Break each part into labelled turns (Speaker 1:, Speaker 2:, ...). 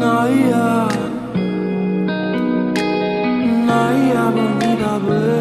Speaker 1: Naya Naya bonita babe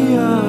Speaker 1: dia.